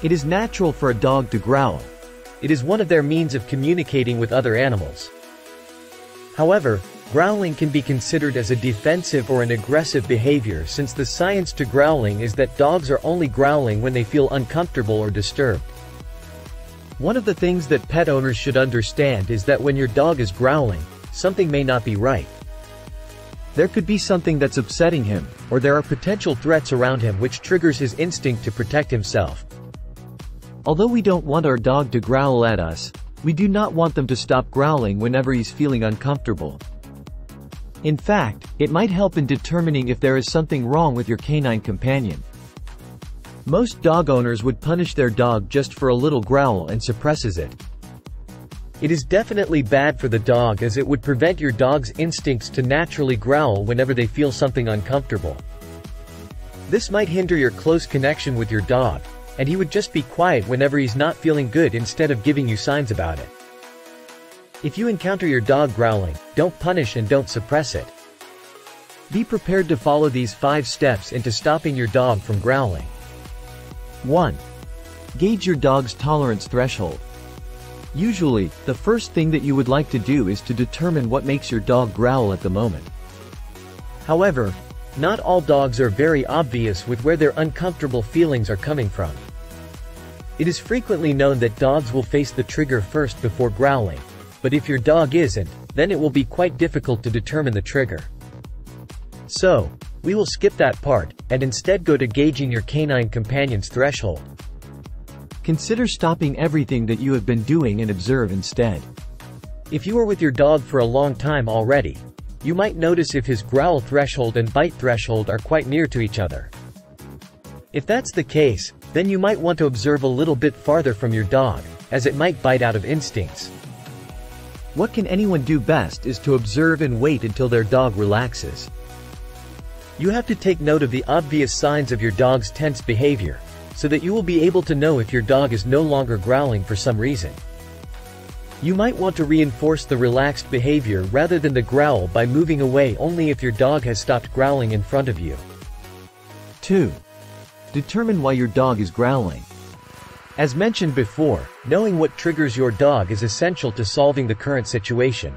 It is natural for a dog to growl. It is one of their means of communicating with other animals. However, growling can be considered as a defensive or an aggressive behavior since the science to growling is that dogs are only growling when they feel uncomfortable or disturbed. One of the things that pet owners should understand is that when your dog is growling, something may not be right. There could be something that's upsetting him, or there are potential threats around him which triggers his instinct to protect himself. Although we don't want our dog to growl at us, we do not want them to stop growling whenever he's feeling uncomfortable. In fact, it might help in determining if there is something wrong with your canine companion. Most dog owners would punish their dog just for a little growl and suppresses it. It is definitely bad for the dog as it would prevent your dog's instincts to naturally growl whenever they feel something uncomfortable. This might hinder your close connection with your dog, and he would just be quiet whenever he's not feeling good instead of giving you signs about it. If you encounter your dog growling, don't punish and don't suppress it. Be prepared to follow these 5 steps into stopping your dog from growling. 1. Gauge your dog's tolerance threshold. Usually, the first thing that you would like to do is to determine what makes your dog growl at the moment. However, not all dogs are very obvious with where their uncomfortable feelings are coming from. It is frequently known that dogs will face the trigger first before growling, but if your dog isn't, then it will be quite difficult to determine the trigger. So, we will skip that part, and instead go to gauging your canine companion's threshold. Consider stopping everything that you have been doing and observe instead. If you are with your dog for a long time already, you might notice if his growl threshold and bite threshold are quite near to each other. If that's the case, then you might want to observe a little bit farther from your dog, as it might bite out of instincts. What can anyone do best is to observe and wait until their dog relaxes. You have to take note of the obvious signs of your dog's tense behavior, so that you will be able to know if your dog is no longer growling for some reason. You might want to reinforce the relaxed behavior rather than the growl by moving away only if your dog has stopped growling in front of you. 2. Determine why your dog is growling. As mentioned before, knowing what triggers your dog is essential to solving the current situation.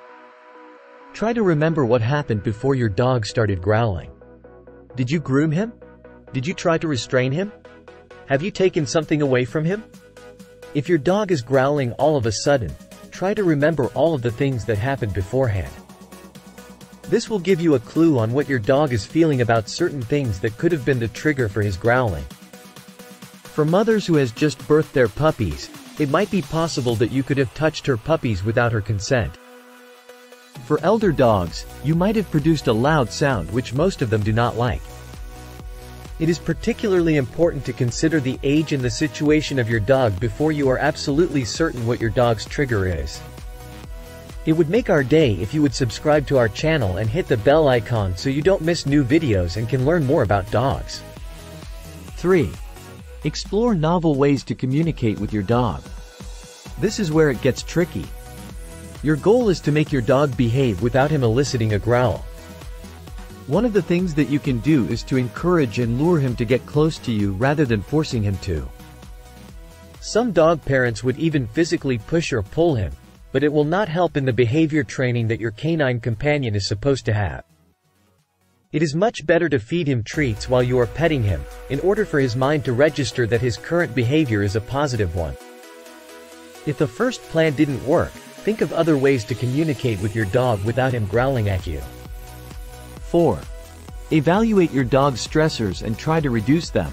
Try to remember what happened before your dog started growling. Did you groom him? Did you try to restrain him? Have you taken something away from him? If your dog is growling all of a sudden, try to remember all of the things that happened beforehand. This will give you a clue on what your dog is feeling about certain things that could have been the trigger for his growling. For mothers who has just birthed their puppies, it might be possible that you could have touched her puppies without her consent. For elder dogs, you might have produced a loud sound which most of them do not like. It is particularly important to consider the age and the situation of your dog before you are absolutely certain what your dog's trigger is. It would make our day if you would subscribe to our channel and hit the bell icon so you don't miss new videos and can learn more about dogs. 3. Explore novel ways to communicate with your dog. This is where it gets tricky. Your goal is to make your dog behave without him eliciting a growl. One of the things that you can do is to encourage and lure him to get close to you rather than forcing him to. Some dog parents would even physically push or pull him, but it will not help in the behavior training that your canine companion is supposed to have. It is much better to feed him treats while you are petting him, in order for his mind to register that his current behavior is a positive one. If the first plan didn't work, think of other ways to communicate with your dog without him growling at you. 4. Evaluate your dog's stressors and try to reduce them.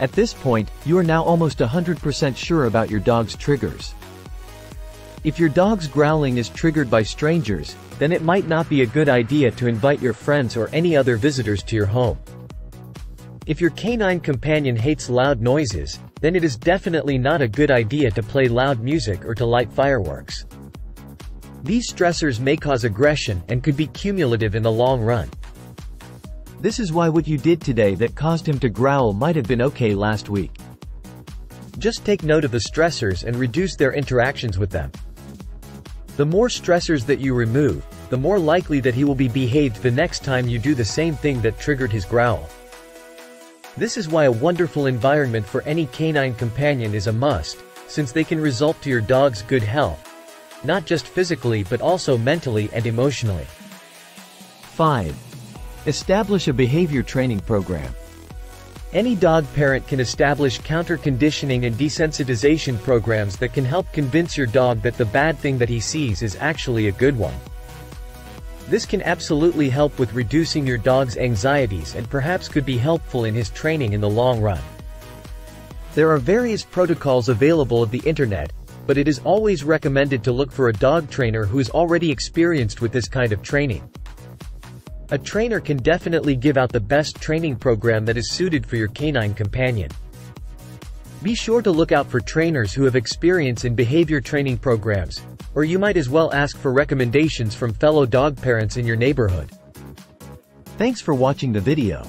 At this point, you are now almost 100% sure about your dog's triggers. If your dog's growling is triggered by strangers, then it might not be a good idea to invite your friends or any other visitors to your home. If your canine companion hates loud noises, then it is definitely not a good idea to play loud music or to light fireworks. These stressors may cause aggression and could be cumulative in the long run. This is why what you did today that caused him to growl might have been okay last week. Just take note of the stressors and reduce their interactions with them. The more stressors that you remove, the more likely that he will be behaved the next time you do the same thing that triggered his growl. This is why a wonderful environment for any canine companion is a must, since they can result to your dog's good health, not just physically but also mentally and emotionally. 5. Establish a behavior training program. Any dog parent can establish counter-conditioning and desensitization programs that can help convince your dog that the bad thing that he sees is actually a good one. This can absolutely help with reducing your dog's anxieties and perhaps could be helpful in his training in the long run. There are various protocols available of the internet, but it is always recommended to look for a dog trainer who is already experienced with this kind of training. A trainer can definitely give out the best training program that is suited for your canine companion. Be sure to look out for trainers who have experience in behavior training programs, or you might as well ask for recommendations from fellow dog parents in your neighborhood. Thanks for watching the video.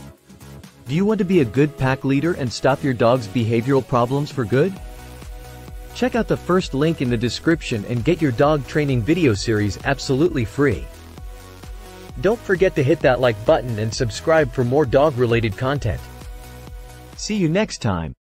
Do you want to be a good pack leader and stop your dog's behavioral problems for good? Check out the first link in the description and get your dog training video series absolutely free. Don't forget to hit that like button and subscribe for more dog-related content. See you next time.